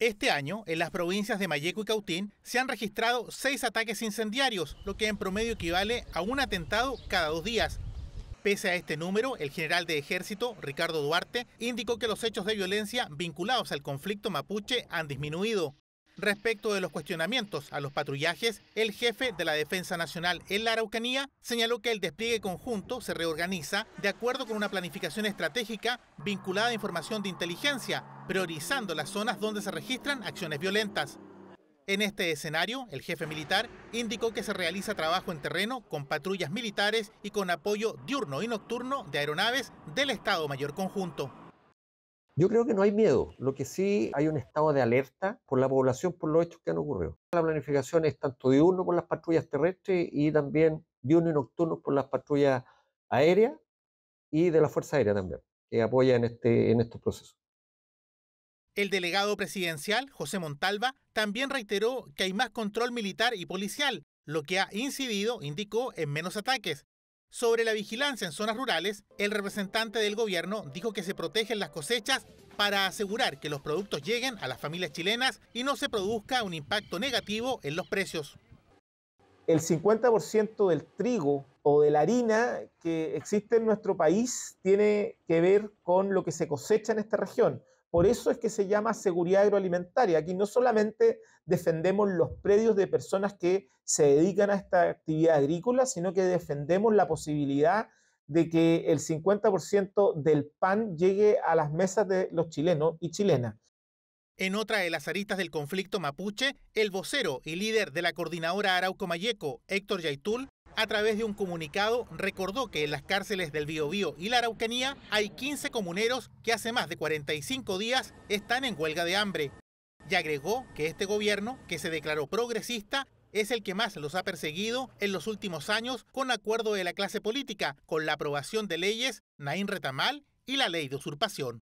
Este año, en las provincias de Mayeco y Cautín, se han registrado seis ataques incendiarios, lo que en promedio equivale a un atentado cada dos días. Pese a este número, el general de ejército, Ricardo Duarte, indicó que los hechos de violencia vinculados al conflicto mapuche han disminuido. Respecto de los cuestionamientos a los patrullajes, el jefe de la Defensa Nacional en la Araucanía señaló que el despliegue conjunto se reorganiza de acuerdo con una planificación estratégica vinculada a información de inteligencia, priorizando las zonas donde se registran acciones violentas. En este escenario, el jefe militar indicó que se realiza trabajo en terreno con patrullas militares y con apoyo diurno y nocturno de aeronaves del Estado Mayor Conjunto. Yo creo que no hay miedo, lo que sí hay un estado de alerta por la población por los hechos que han ocurrido. La planificación es tanto diurno por las patrullas terrestres y también diurno y nocturno por las patrullas aéreas y de la Fuerza Aérea también, que apoya en, este, en estos procesos. El delegado presidencial, José Montalva, también reiteró que hay más control militar y policial, lo que ha incidido, indicó, en menos ataques. Sobre la vigilancia en zonas rurales, el representante del gobierno dijo que se protegen las cosechas para asegurar que los productos lleguen a las familias chilenas y no se produzca un impacto negativo en los precios. El 50% del trigo o de la harina que existe en nuestro país tiene que ver con lo que se cosecha en esta región. Por eso es que se llama seguridad agroalimentaria. Aquí no solamente defendemos los predios de personas que se dedican a esta actividad agrícola, sino que defendemos la posibilidad de que el 50% del pan llegue a las mesas de los chilenos y chilenas. En otra de las aristas del conflicto mapuche, el vocero y líder de la coordinadora Arauco Mayeco, Héctor Yaitul, a través de un comunicado, recordó que en las cárceles del Biobío y la Araucanía hay 15 comuneros que hace más de 45 días están en huelga de hambre. Y agregó que este gobierno, que se declaró progresista, es el que más los ha perseguido en los últimos años con acuerdo de la clase política, con la aprobación de leyes Naín Retamal y la ley de usurpación.